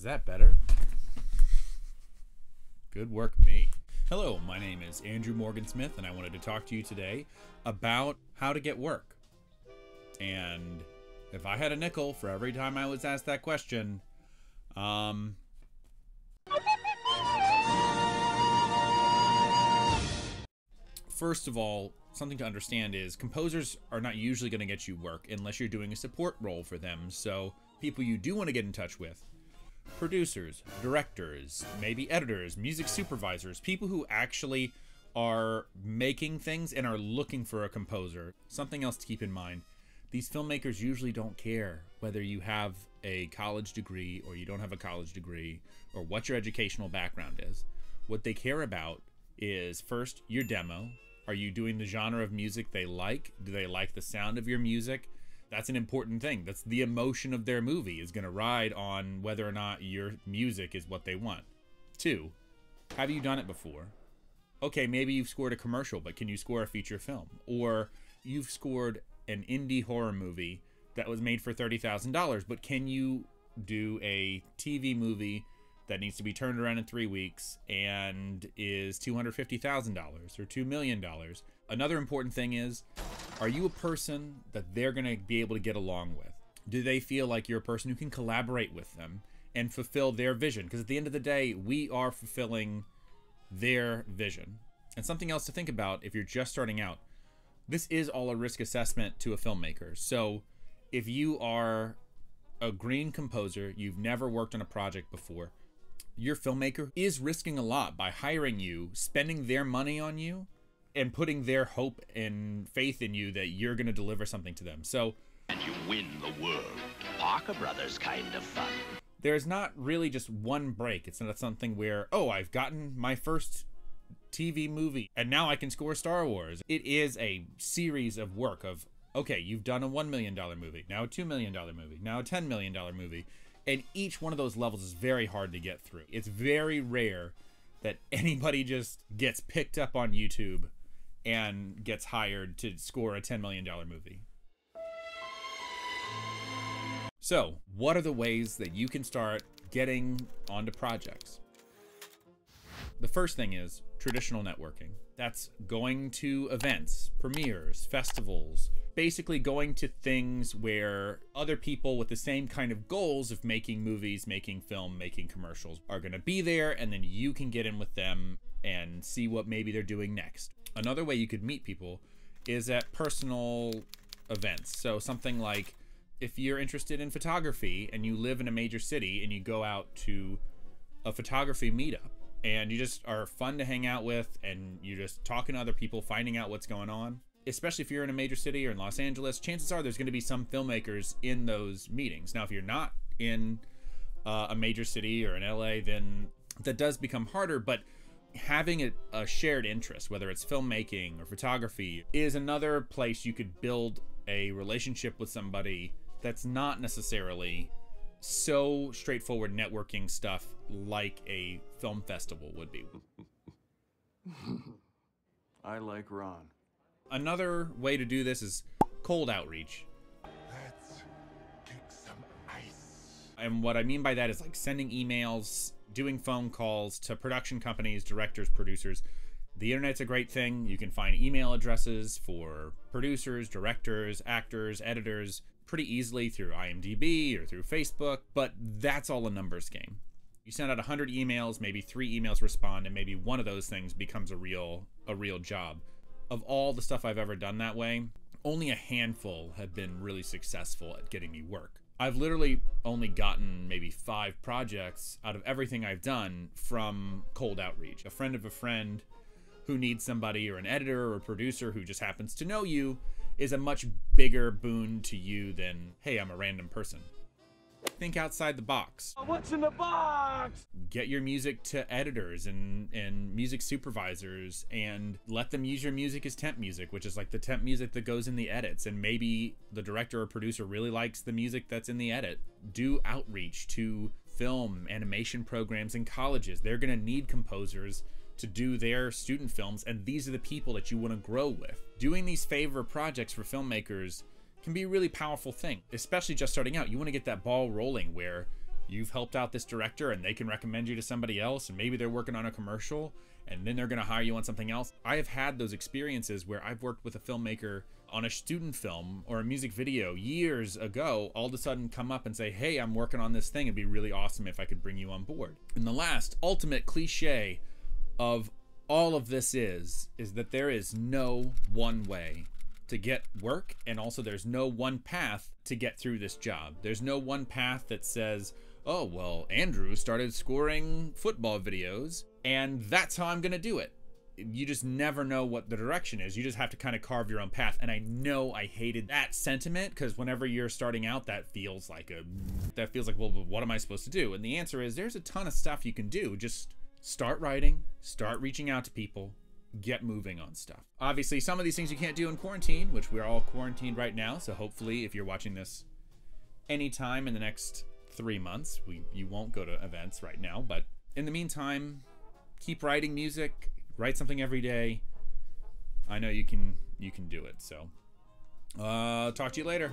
Is that better? Good work, me. Hello, my name is Andrew Morgan Smith, and I wanted to talk to you today about how to get work. And if I had a nickel for every time I was asked that question, um. First of all, something to understand is composers are not usually going to get you work unless you're doing a support role for them. So, people you do want to get in touch with producers, directors, maybe editors, music supervisors, people who actually are making things and are looking for a composer. Something else to keep in mind these filmmakers usually don't care whether you have a college degree or you don't have a college degree or what your educational background is. What they care about is first your demo. Are you doing the genre of music they like? Do they like the sound of your music? That's an important thing. That's the emotion of their movie is going to ride on whether or not your music is what they want. Two, have you done it before? Okay, maybe you've scored a commercial, but can you score a feature film? Or you've scored an indie horror movie that was made for $30,000, but can you do a TV movie that needs to be turned around in three weeks and is $250,000 or $2 million? Another important thing is are you a person that they're going to be able to get along with? Do they feel like you're a person who can collaborate with them and fulfill their vision? Because at the end of the day, we are fulfilling their vision. And something else to think about if you're just starting out this is all a risk assessment to a filmmaker. So if you are a green composer, you've never worked on a project before, your filmmaker is risking a lot by hiring you, spending their money on you, and putting their hope and faith in you that you're going to deliver something to them. So, and you win the world. Parker Brothers kind of fun. There's not really just one break. It's not something where, oh, I've gotten my first TV movie, and now I can score Star Wars. It is a series of work of okay, you've done a $1 million movie, now a $2 million movie, now a $10 million movie. And each one of those levels is very hard to get through. It's very rare that anybody just gets picked up on YouTube and gets hired to score a $10 million movie. So, what are the ways that you can start getting onto projects? The first thing is traditional networking. That's going to events, premieres, festivals, basically going to things where other people with the same kind of goals of making movies, making film, making commercials are going to be there, and then you can get in with them and see what maybe they're doing next. Another way you could meet people is at personal events. So something like if you're interested in photography and you live in a major city and you go out to a photography meetup and you just are fun to hang out with and you're just talking to other people finding out what's going on. Especially if you're in a major city or in los angeles chances are there's going to be some filmmakers in those meetings. Now if you're not in uh, a major city or in la then that does become harder but having a, a shared interest whether it's filmmaking or photography is another place you could build a relationship with somebody that's not necessarily so straightforward networking stuff like a film festival would be. I like Ron. Another way to do this is cold outreach. Let's kick some ice. And what I mean by that is like sending emails, doing phone calls to production companies, directors, producers. The internet's a great thing. You can find email addresses for producers, directors, actors, editors pretty easily through IMDb or through Facebook, but that's all a numbers game. You send out 100 emails, maybe 3 emails respond and maybe one of those things becomes a real a real job. Of all the stuff I've ever done that way, only a handful have been really successful at getting me work. I've literally only gotten maybe 5 projects out of everything I've done from cold outreach. A friend of a friend who needs somebody or an editor or a producer who just happens to know you is a much bigger boon to you than, hey, I'm a random person. Think outside the box. What's in the box? Get your music to editors and, and music supervisors and let them use your music as temp music, which is like the temp music that goes in the edits. And maybe the director or producer really likes the music that's in the edit. Do outreach to film animation programs in colleges. They're going to need composers to do their student films, and these are the people that you want to grow with. Doing these favor projects for filmmakers can be a really powerful thing, especially just starting out. You want to get that ball rolling where you've helped out this director and they can recommend you to somebody else and maybe they're working on a commercial and then they're going to hire you on something else. I have had those experiences where I've worked with a filmmaker on a student film or a music video years ago, all of a sudden come up and say, Hey, I'm working on this thing. It'd be really awesome if I could bring you on board. And the last ultimate cliche of all of this is, is that there is no one way to get work, and also there's no one path to get through this job. There's no one path that says, oh, well, Andrew started scoring football videos, and that's how I'm going to do it. You just never know what the direction is. You just have to kind of carve your own path. And I know I hated that sentiment because whenever you're starting out, that feels like a, that feels like, well, what am I supposed to do? And the answer is there's a ton of stuff you can do. Just start writing, start reaching out to people, get moving on stuff. Obviously, some of these things you can't do in quarantine, which we're all quarantined right now. So hopefully, if you're watching this anytime in the next three months, we you won't go to events right now. But in the meantime, keep writing music, write something every day. I know you can you can do it. So, uh, talk to you later.